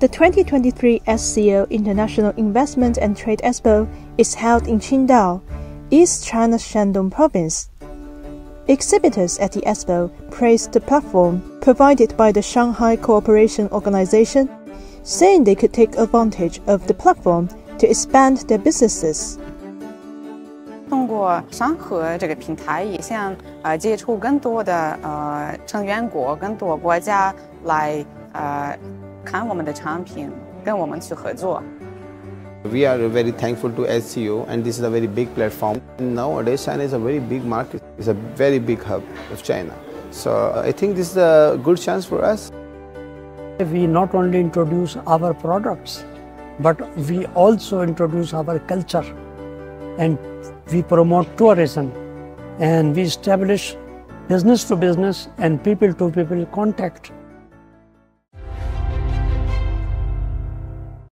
The 2023 SCO International Investment and Trade Expo is held in Qingdao, East China's Shandong province. Exhibitors at the expo praised the platform provided by the Shanghai Cooperation Organization, saying they could take advantage of the platform to expand their businesses. 通过上合这个平台，也向呃接触更多的呃成员国、更多国家来呃看我们的产品，跟我们去合作。We are very thankful to SCO and this is a very big platform. Nowadays China is a very big market. It's a very big hub of China. So I think this is a good chance for us. We not only introduce our products, but we also introduce our culture and we promote tourism and we establish business to business and people to people contact